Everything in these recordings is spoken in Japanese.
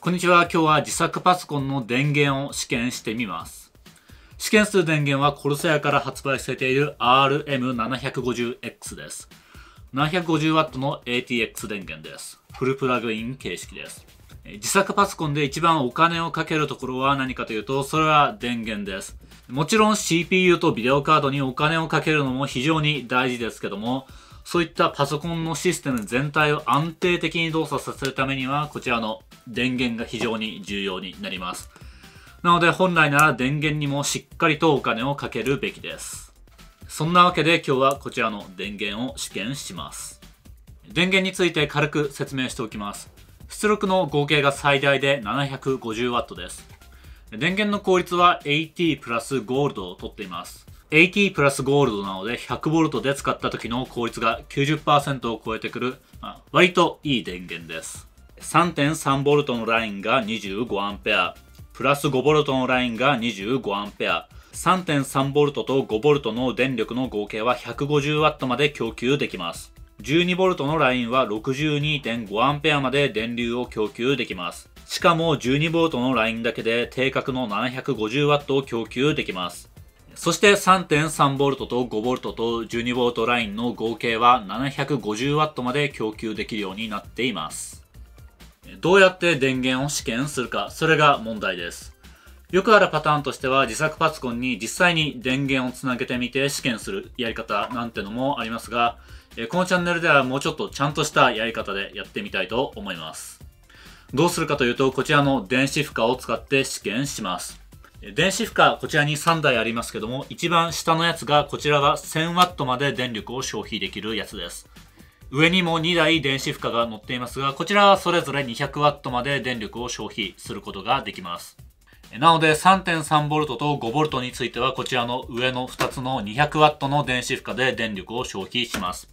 こんにちは。今日は自作パソコンの電源を試験してみます。試験する電源はコルセアから発売されている RM750X です。750W の ATX 電源です。フルプラグイン形式です。自作パソコンで一番お金をかけるところは何かというと、それは電源です。もちろん CPU とビデオカードにお金をかけるのも非常に大事ですけども、そういったパソコンのシステム全体を安定的に動作させるためには、こちらの電源が非常に重要になります。なので本来なら電源にもしっかりとお金をかけるべきです。そんなわけで今日はこちらの電源を試験します。電源について軽く説明しておきます。出力の合計が最大で 750W です。電源の効率は AT プラスゴールドを取っています。AT プラスゴールドなので 100V で使った時の効率が90%を超えてくる、まあ、割といい電源です。3.3V のラインが 25A、プラス 5V のラインが 25A、3.3V と 5V の電力の合計は 150W まで供給できます。12V のラインは 62.5A まで電流を供給できます。しかも 12V のラインだけで定格の 750W を供給できます。そして 3.3V と 5V と 12V ラインの合計は 750W まで供給できるようになっています。どうやって電源を試験するか、それが問題です。よくあるパターンとしては自作パソコンに実際に電源をつなげてみて試験するやり方なんてのもありますが、このチャンネルではもうちょっとちゃんとしたやり方でやってみたいと思います。どうするかというと、こちらの電子負荷を使って試験します。電子負荷、こちらに3台ありますけども、一番下のやつが、こちらが 1000W まで電力を消費できるやつです。上にも2台電子負荷が載っていますが、こちらはそれぞれ 200W まで電力を消費することができます。なので 3.3V と 5V については、こちらの上の2つの 200W の電子負荷で電力を消費します。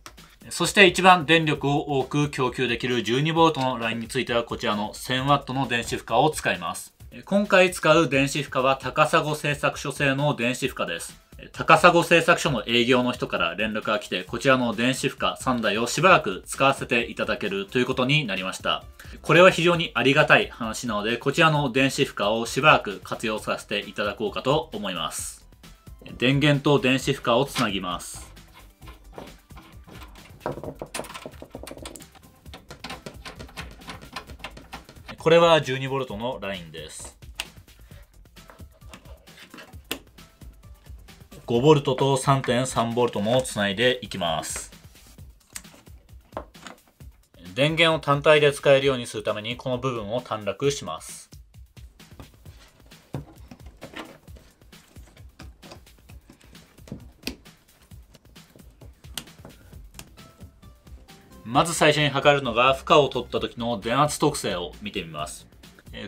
そして一番電力を多く供給できる 12V のラインについては、こちらの 1000W の電子負荷を使います。今回使う電子負荷は高砂製作所製の電子負荷です。高砂製作所の営業の人から連絡が来て、こちらの電子負荷3台をしばらく使わせていただけるということになりました。これは非常にありがたい話なので、こちらの電子負荷をしばらく活用させていただこうかと思います。電源と電子負荷をつなぎます。これは 12V のラインです。5V と 3.3V もつないでいきます。電源を単体で使えるようにするためにこの部分を短絡します。まず最初に測るのが負荷を取った時の電圧特性を見てみます。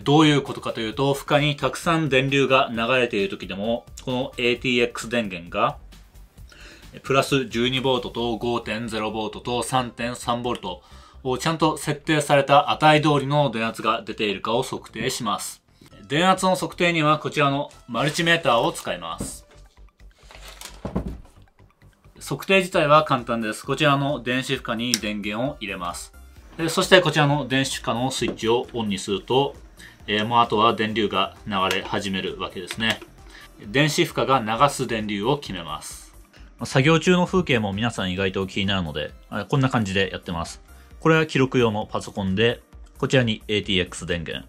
どういうことかというと、負荷にたくさん電流が流れている時でも、この ATX 電源が、プラス 12V と 5.0V と 3.3V をちゃんと設定された値通りの電圧が出ているかを測定します。電圧の測定にはこちらのマルチメーターを使います。測定自体は簡単です。こちらの電子負荷に電源を入れます。でそしてこちらの電子負荷のスイッチをオンにすると、えー、もうあとは電流が流れ始めるわけですね。電子負荷が流す電流を決めます。作業中の風景も皆さん意外と気になるので、こんな感じでやってます。これは記録用のパソコンで、こちらに ATX 電源、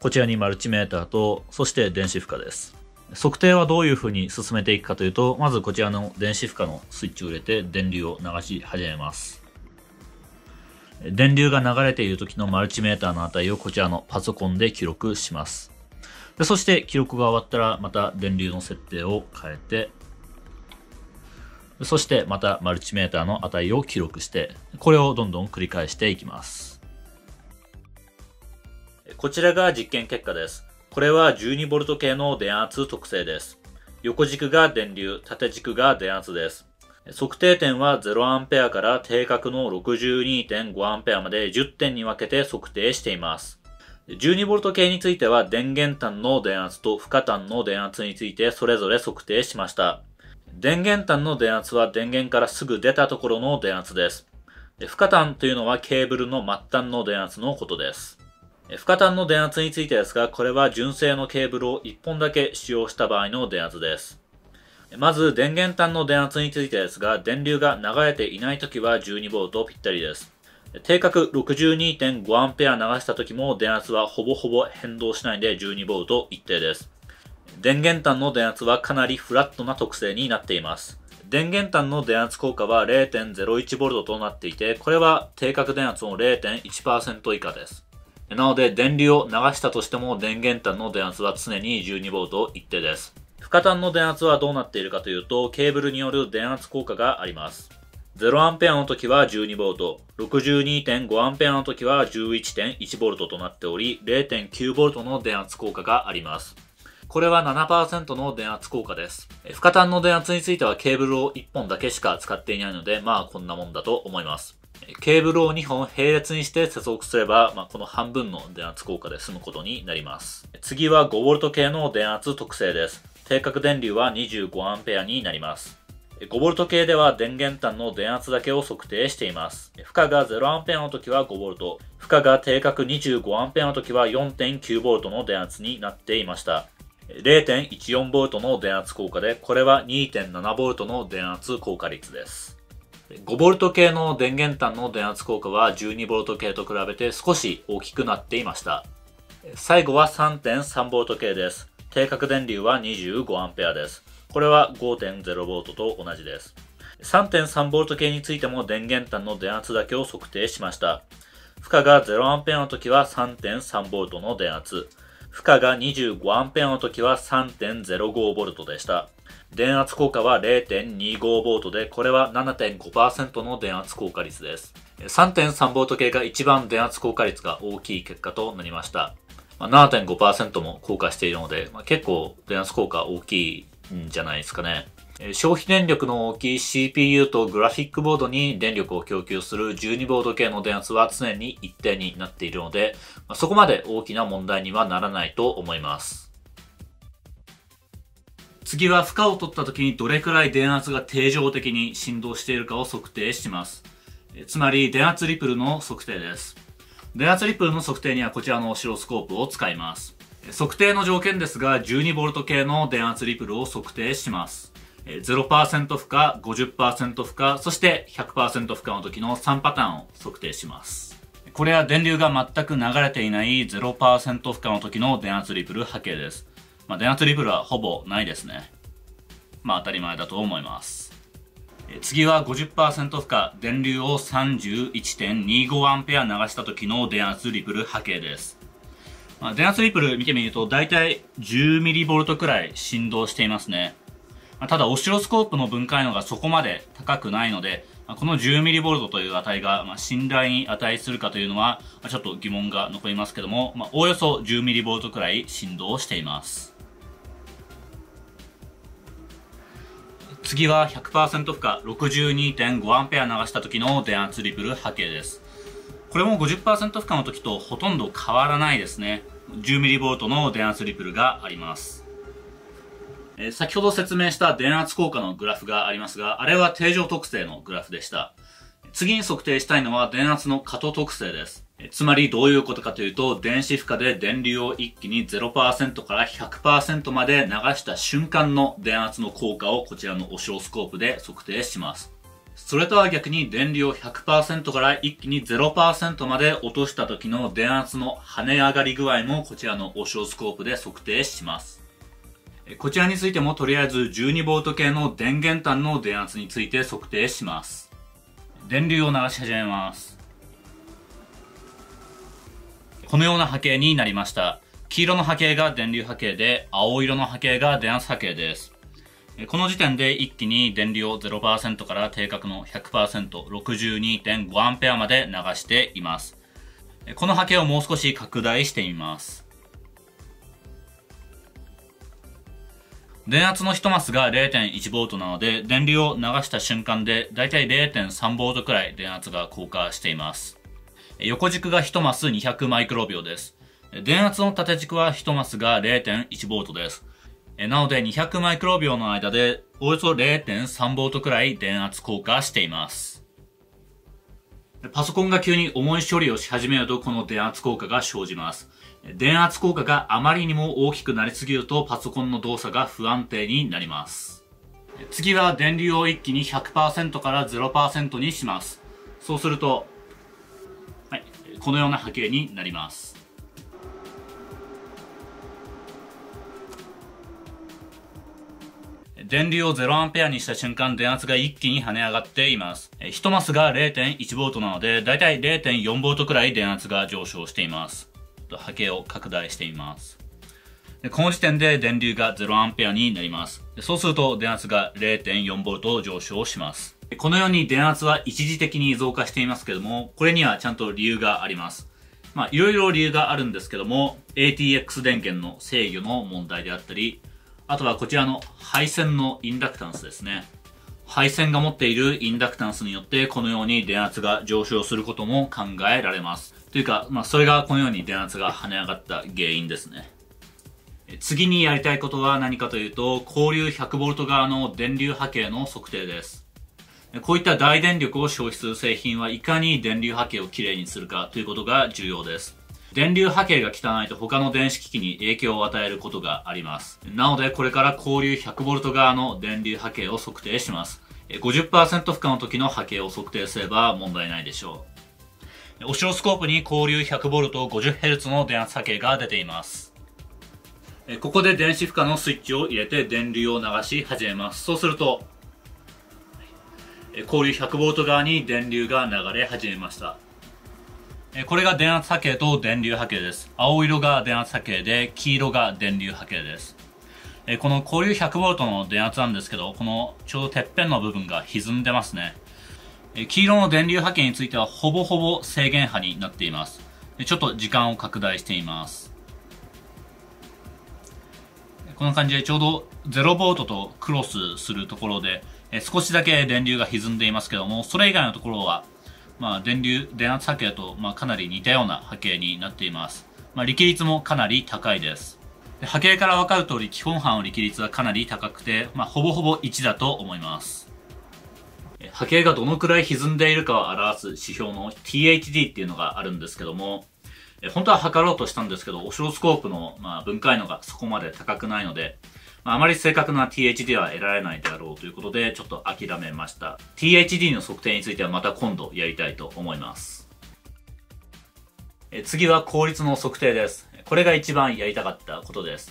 こちらにマルチメーターと、そして電子負荷です。測定はどういう風に進めていくかというと、まずこちらの電子負荷のスイッチを入れて電流を流し始めます。電流が流れている時のマルチメーターの値をこちらのパソコンで記録します。でそして記録が終わったらまた電流の設定を変えて、そしてまたマルチメーターの値を記録して、これをどんどん繰り返していきます。こちらが実験結果です。これは 12V 系の電圧特性です。横軸が電流、縦軸が電圧です。測定点は 0A から定格の 62.5A まで10点に分けて測定しています。12V 系については電源端の電圧と負荷端の電圧についてそれぞれ測定しました。電源端の電圧は電源からすぐ出たところの電圧です。負荷端というのはケーブルの末端の電圧のことです。負荷端の電圧についてですが、これは純正のケーブルを1本だけ使用した場合の電圧です。まず、電源端の電圧についてですが、電流が流れていないときは 12V ぴったりです。定格 62.5A 流したときも電圧はほぼほぼ変動しないで 12V 一定です。電源端の電圧はかなりフラットな特性になっています。電源端の電圧効果は 0.01V となっていて、これは定格電圧の0.1%以下です。なので、電流を流したとしても電源端の電圧は常に 12V 一定です。負荷端の電圧はどうなっているかというと、ケーブルによる電圧効果があります。0A の時は 12V、62.5A の時は 11.1V となっており、0.9V の電圧効果があります。これは7%の電圧効果です。負荷端の電圧についてはケーブルを1本だけしか使っていないので、まあこんなもんだと思います。ケーブルを2本並列にして接続すれば、まあ、この半分の電圧効果で済むことになります。次は 5V 系の電圧特性です。定格電流は 25A になります。5V 系では電源端の電圧だけを測定しています。負荷が 0A の時は 5V、負荷が定格 25A の時は 4.9V の電圧になっていました。0.14V の電圧効果で、これは 2.7V の電圧効果率です。5V 系の電源端の電圧効果は 12V 系と比べて少し大きくなっていました。最後は 3.3V 系です。定格電流は 25A です。これは 5.0V と同じです。3.3V 系についても電源端の電圧だけを測定しました。負荷が 0A の時は 3.3V の電圧。負荷が 25A の時は 3.05V でした。電圧効果は 0.25V で、これは7.5%の電圧効果率です。3.3V 系が一番電圧効果率が大きい結果となりました。7.5%も効果しているので、結構電圧効果大きいんじゃないですかね。消費電力の大きい CPU とグラフィックボードに電力を供給する12ボード系の電圧は常に一定になっているので、そこまで大きな問題にはならないと思います。次は負荷を取った時にどれくらい電圧が定常的に振動しているかを測定します。つまり電圧リプルの測定です。電圧リプルの測定にはこちらのオシロスコープを使います。測定の条件ですが 12V 系の電圧リプルを測定します。0%負荷、50%負荷、そして100%負荷の時の3パターンを測定します。これは電流が全く流れていない0%負荷の時の電圧リプル波形です。まあ、電圧リプルはほぼないですね。まあ当たり前だと思います。次は50%負荷、電流を 31.25A 流した時の電圧リプル波形です。まあ、電圧リプル見てみると大体 10mV くらい振動していますね。ただ、オシロスコープの分解能がそこまで高くないので、この 10mV という値が信頼に値するかというのは、ちょっと疑問が残りますけども、まあ、おおよそ 10mV くらい振動しています。次は100%負荷 62.5A 流した時の電圧リプル波形です。これも50%負荷の時とほとんど変わらないですね。10mV の電圧リプルがあります。えー、先ほど説明した電圧効果のグラフがありますが、あれは定常特性のグラフでした。次に測定したいのは電圧の過渡特性です。つまりどういうことかというと、電子負荷で電流を一気に0%から100%まで流した瞬間の電圧の効果をこちらのオシロスコープで測定します。それとは逆に電流を100%から一気に0%まで落とした時の電圧の跳ね上がり具合もこちらのオシロスコープで測定します。こちらについてもとりあえず 12V 系の電源端の電圧について測定します。電流を流し始めます。このような波形になりました。黄色の波形が電流波形で、青色の波形が電圧波形です。この時点で一気に電流を0%から定格の100%、62.5A まで流しています。この波形をもう少し拡大してみます。電圧の1マスが 0.1V なので、電流を流した瞬間でだいたい 0.3V くらい電圧が降下しています。横軸が1マス200マイクロ秒です。電圧の縦軸は1マスが 0.1V です。なので200マイクロ秒の間でおよそ 0.3V くらい電圧降下しています。パソコンが急に重い処理をし始めるとこの電圧効果が生じます。電圧効果があまりにも大きくなりすぎるとパソコンの動作が不安定になります。次は電流を一気に100%から0%にします。そうすると、このような波形になります。電流を 0A にした瞬間、電圧が一気に跳ね上がっています。1マスが 0.1V なので、だいたい 0.4V くらい電圧が上昇しています。波形を拡大しています。この時点で電流が 0A になります。そうすると電圧が 0.4V 上昇します。このように電圧は一時的に増加していますけども、これにはちゃんと理由があります。まあ、いろいろ理由があるんですけども、ATX 電源の制御の問題であったり、あとはこちらの配線のインダクタンスですね。配線が持っているインダクタンスによってこのように電圧が上昇することも考えられます。というか、まあそれがこのように電圧が跳ね上がった原因ですね。次にやりたいことは何かというと、交流 100V 側の電流波形の測定です。こういった大電力を消費する製品はいかに電流波形をきれいにするかということが重要です。電流波形が汚いと他の電子機器に影響を与えることがあります。なのでこれから交流 100V 側の電流波形を測定します。50%負荷の時の波形を測定すれば問題ないでしょう。オシロスコープに交流 100V50Hz の電圧波形が出ています。ここで電子負荷のスイッチを入れて電流を流し始めます。そうすると、交流 100V 側に電流が流れ始めました。これが電圧波形と電流波形です。青色が電圧波形で、黄色が電流波形です。この交流 100V の電圧なんですけど、このちょうどてっぺんの部分が歪んでますね。黄色の電流波形についてはほぼほぼ制限波になっています。ちょっと時間を拡大しています。こんな感じでちょうど 0V とクロスするところで、え少しだけ電流が歪んでいますけども、それ以外のところはまあ、電流、電圧波形と、まあ、かなり似たような波形になっています。まあ、力率もかなり高いです。で波形からわかる通り、基本波の力率はかなり高くて、まあ、ほぼほぼ1だと思います。波形がどのくらい歪んでいるかを表す指標の THD っていうのがあるんですけども、本当は測ろうとしたんですけど、オシロスコープの、ま、分解能がそこまで高くないので、まあ、あまり正確な THD は得られないであろうということで、ちょっと諦めました。THD の測定についてはまた今度やりたいと思います。え次は効率の測定です。これが一番やりたかったことです。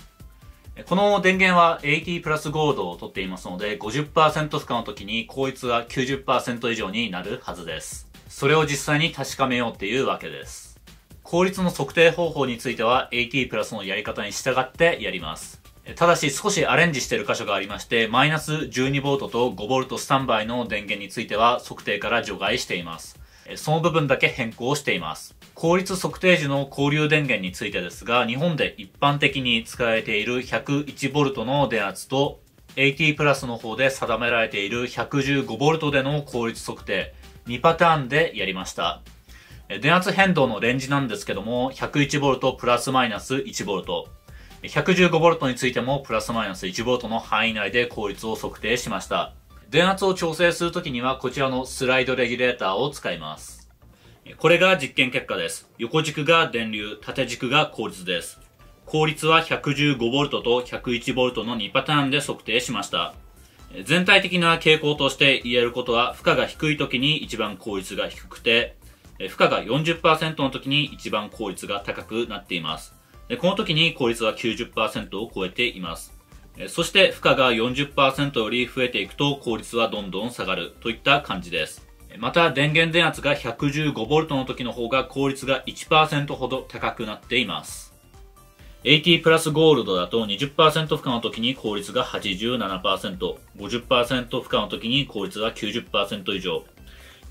この電源は80プラスゴールドを取っていますので、50%負荷の時に効率が90%以上になるはずです。それを実際に確かめようっていうわけです。効率の測定方法については AT プラスのやり方に従ってやります。ただし少しアレンジしている箇所がありまして、マイナス 12V と 5V スタンバイの電源については測定から除外しています。その部分だけ変更しています。効率測定時の交流電源についてですが、日本で一般的に使われている 101V の電圧と AT プラスの方で定められている 115V での効率測定、2パターンでやりました。電圧変動のレンジなんですけども、101V プラスマイナス 1V、115V についてもプラスマイナス 1V の範囲内で効率を測定しました。電圧を調整するときにはこちらのスライドレギュレーターを使います。これが実験結果です。横軸が電流、縦軸が効率です。効率は 115V と 101V の2パターンで測定しました。全体的な傾向として言えることは、負荷が低い時に一番効率が低くて、負荷が40%の時に一番効率が高くなっています。この時に効率は90%を超えています。そして負荷が40%より増えていくと効率はどんどん下がるといった感じです。また電源電圧が 115V の時の方が効率が1%ほど高くなっています。AT プラスゴールドだと20%負荷の時に効率が87%、50%負荷の時に効率は90%以上、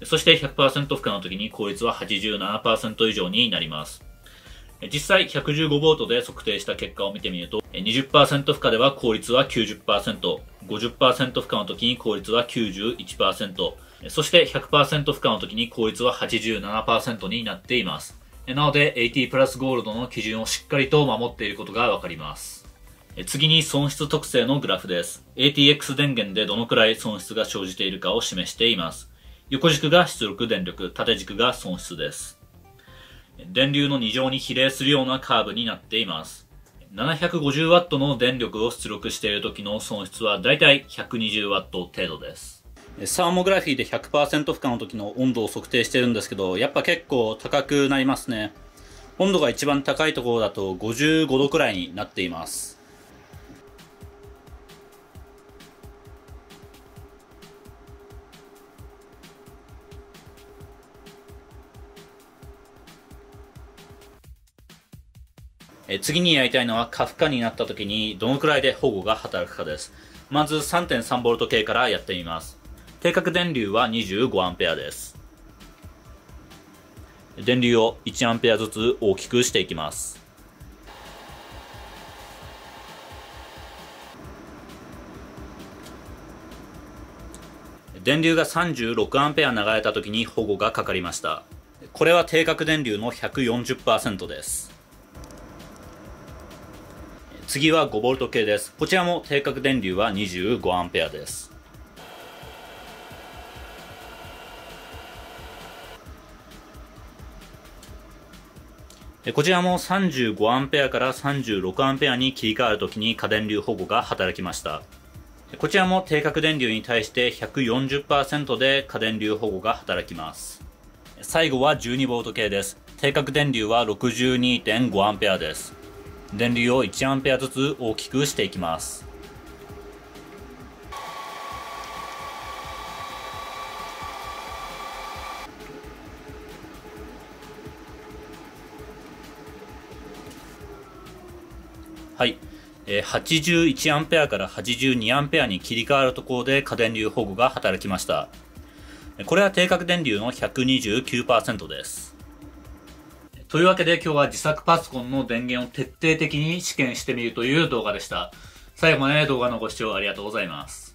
そして100%負荷の時に効率は87%以上になります。実際 115V で測定した結果を見てみると、20%負荷では効率は90%、50%負荷の時に効率は91%、そして100%負荷の時に効率は87%になっています。なので AT プラスゴールドの基準をしっかりと守っていることがわかります。次に損失特性のグラフです。ATX 電源でどのくらい損失が生じているかを示しています。横軸が出力電力、縦軸が損失です。電流の2乗に比例するようなカーブになっています。750W の電力を出力している時の損失はだいたい 120W 程度です。サーモグラフィーで100%負荷の時の温度を測定してるんですけど、やっぱ結構高くなりますね。温度が一番高いところだと55度くらいになっています。え次にやりたいのは過負荷になった時にどのくらいで保護が働くかです。まず 3.3V 系からやってみます。定格電流は 25A です。電流を 1A ずつ大きくしていきます。電流が 36A 流れた時に保護がかかりました。これは定格電流の140%です。次は 5V 系です。こちらも定格電流は 25A です。こちらも 35A から 36A に切り替わるときに過電流保護が働きました。こちらも定格電流に対して140%で過電流保護が働きます。最後は 12V 系です。定格電流は 62.5A です。電流を 1A ずつ大きくしていきます。はい。えー、81A から 82A に切り替わるところで過電流保護が働きました。これは定格電流の129%です。というわけで今日は自作パソコンの電源を徹底的に試験してみるという動画でした。最後まで動画のご視聴ありがとうございます。